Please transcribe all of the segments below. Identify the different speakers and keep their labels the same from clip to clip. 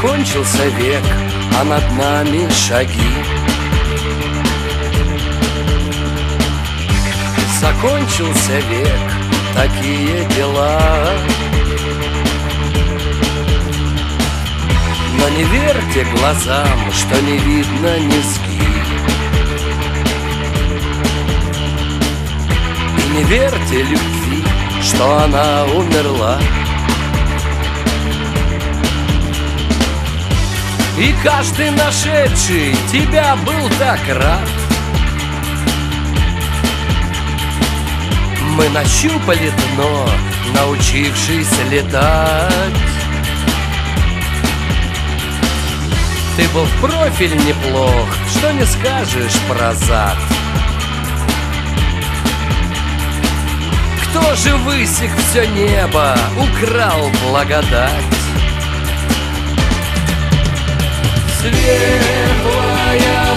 Speaker 1: Закончился век, а над нами шаги. Закончился век, такие дела. Но не верьте глазам, что не видно низги И не верьте любви, что она умерла И каждый нашедший тебя был так рад. Мы нащупали дно, научившись летать. Ты был в профиль неплох, что не скажешь про зад. Кто же высек все небо, украл благодать? Светлая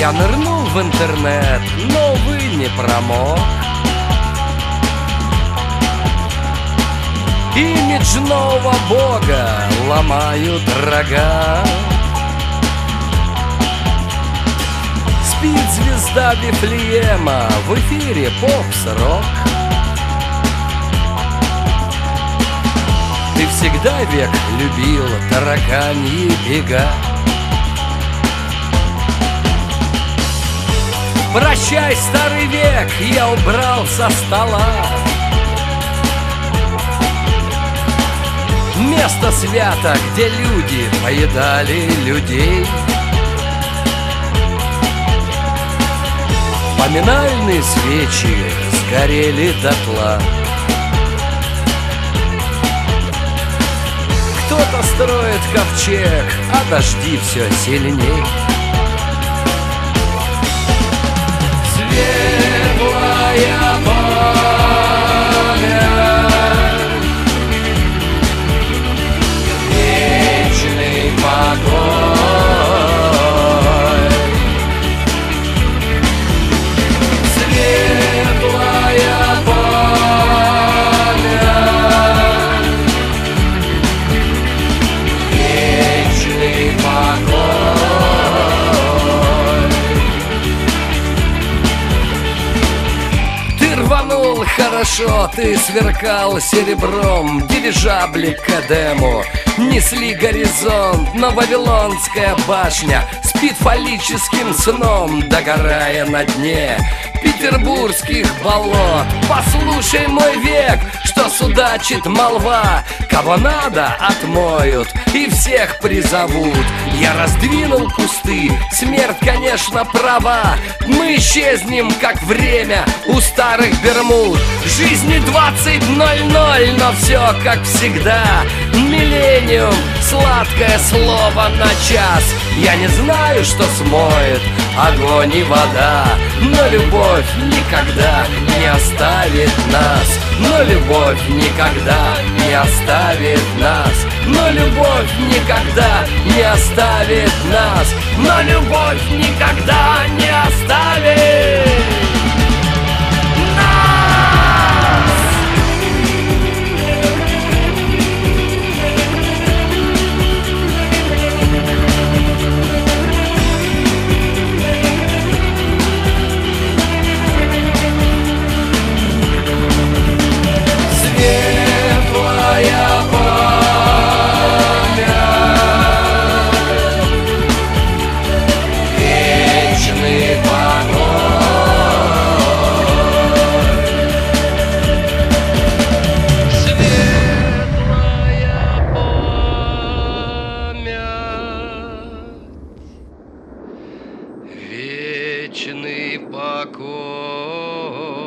Speaker 1: Я нырнул в интернет, но вы не промок Имидж нового бога ломают рога. Спит звезда Вифлеема, в эфире поп-рок Ты всегда век любил тараканьи бега Прощай, старый век, я убрал со стола. Место свято, где люди поедали людей. Поминальные свечи сгорели дотла. Кто-то строит ковчег, а дожди все сильней светлая память хорошо, ты сверкал серебром Дирижабли к Эдему. Несли горизонт, но Вавилонская башня Спит фаллическим сном, догорая на дне Петербургских болот. Послушай мой век, что судачит молва. Кого надо, отмоют и всех призовут. Я раздвинул кусты, смерть, конечно, права. Мы исчезнем, как время у старых Бермуд. Жизни 20.00, но все как всегда. Миллениум, сладкое слово на час. Я не знаю, что смоет огонь и вода Но любовь никогда не оставит нас. Но любовь никогда не оставит нас. Но любовь никогда не оставит нас. Но любовь никогда не оставит покой.